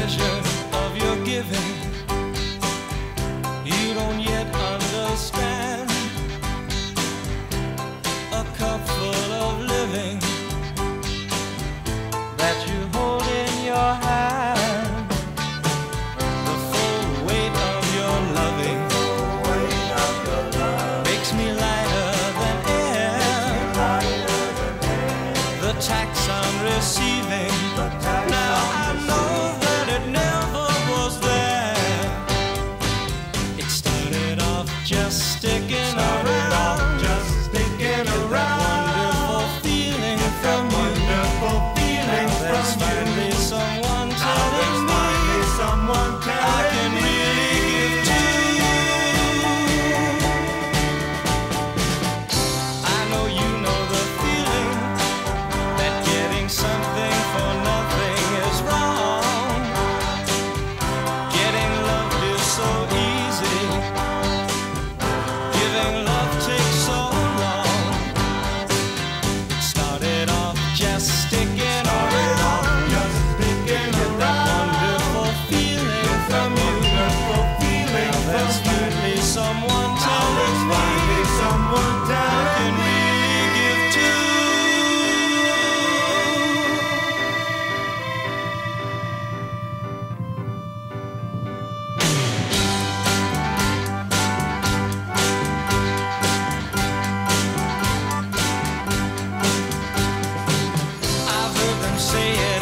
measure of your giving you don't yet understand. A cup full of living that you hold in your hand. The full weight of your loving makes me lighter than air. The tax I'm receiving. Now I know. saying